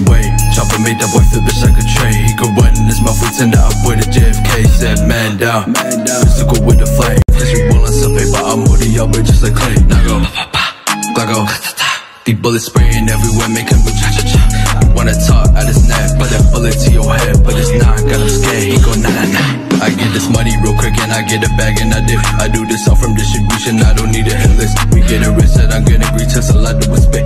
no Chopper made that boy feel it like a tray. He could run in his mouth, we tend up with a JFK Said man down, physical with the flame This we rolling some paper, I'm hoodie bitch, just like clay. Nago, Glago, The bullets spraying everywhere, making me cha-cha-cha. Wanna talk I his neck, put that bullet to your head But it's not, got him scared, he go na-na-na I get this money real quick and I get a bag and I dip. I do this all from distribution, I don't need a hit list. We get a risk that I'm gonna greet till a lot is spit